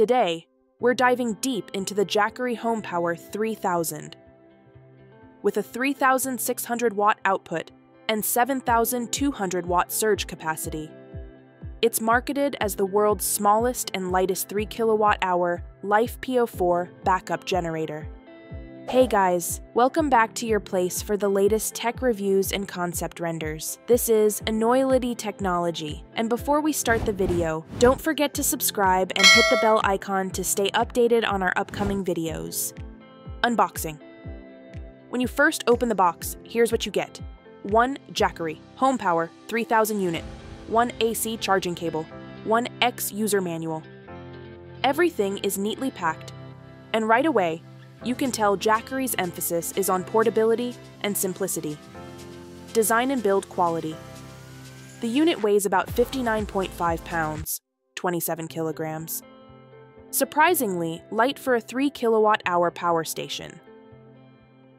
Today, we're diving deep into the Jackery HomePower 3000. With a 3,600 watt output and 7,200 watt surge capacity, it's marketed as the world's smallest and lightest 3 kilowatt hour LiFePO4 backup generator. Hey guys, welcome back to your place for the latest tech reviews and concept renders. This is Enoylity Technology, and before we start the video, don't forget to subscribe and hit the bell icon to stay updated on our upcoming videos. Unboxing. When you first open the box, here's what you get. 1 Jackery, home power, 3000 unit, 1 AC charging cable, 1 X user manual. Everything is neatly packed, and right away, you can tell Jackery's emphasis is on portability and simplicity. Design and build quality. The unit weighs about 59.5 pounds, 27 kilograms. Surprisingly, light for a 3 kilowatt hour power station.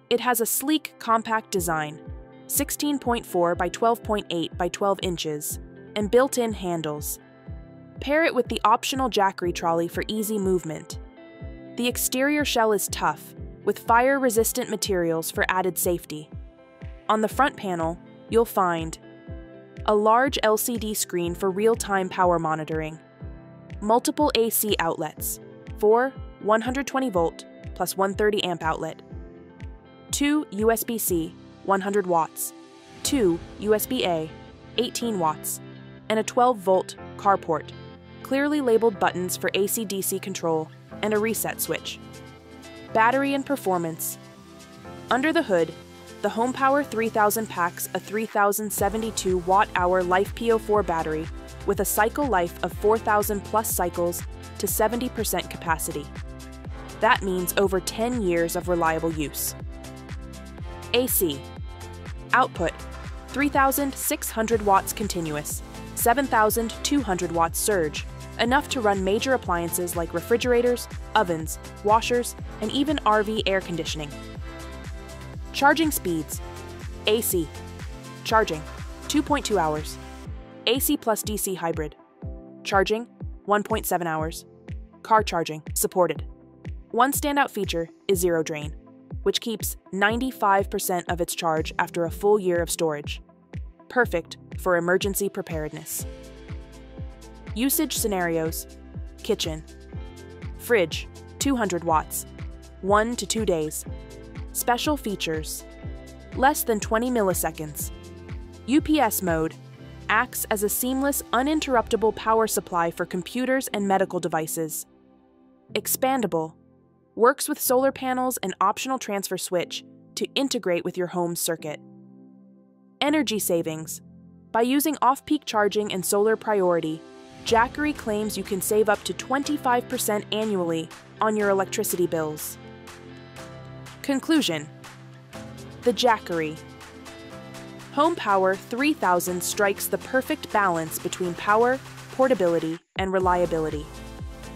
It has a sleek, compact design, 16.4 by 12.8 by 12 inches, and built in handles. Pair it with the optional Jackery trolley for easy movement the exterior shell is tough, with fire resistant materials for added safety. On the front panel, you'll find a large LCD screen for real time power monitoring, multiple AC outlets, four 120 volt plus 130 amp outlet, two USB C 100 watts, two USB A 18 watts, and a 12 volt carport, clearly labeled buttons for AC DC control and a reset switch. Battery and performance. Under the hood, the HomePower 3000 packs a 3072 watt hour LiFePO4 battery with a cycle life of 4000 plus cycles to 70% capacity. That means over 10 years of reliable use. AC. Output 3600 watts continuous, 7200 watts surge, enough to run major appliances like refrigerators, ovens, washers, and even RV air conditioning. Charging speeds AC, charging 2.2 hours, AC plus DC hybrid, charging 1.7 hours, car charging supported. One standout feature is zero drain, which keeps 95% of its charge after a full year of storage. Perfect for emergency preparedness. Usage scenarios Kitchen, Fridge, 200 watts, 1 to 2 days. Special features Less than 20 milliseconds. UPS mode acts as a seamless, uninterruptible power supply for computers and medical devices. Expandable works with solar panels and optional transfer switch to integrate with your home circuit. Energy savings by using off peak charging and solar priority, Jackery claims you can save up to 25% annually on your electricity bills. Conclusion The Jackery HomePower 3000 strikes the perfect balance between power, portability, and reliability.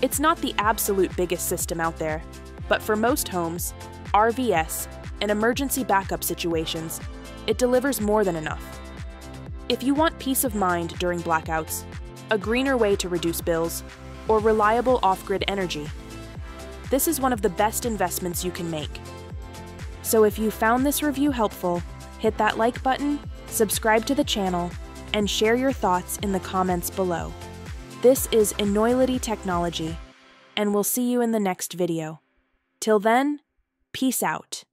It's not the absolute biggest system out there, but for most homes, RVS, and emergency backup situations, it delivers more than enough. If you want peace of mind during blackouts, a greener way to reduce bills, or reliable off-grid energy. This is one of the best investments you can make. So if you found this review helpful, hit that like button, subscribe to the channel, and share your thoughts in the comments below. This is Enoylity Technology, and we'll see you in the next video. Till then, peace out.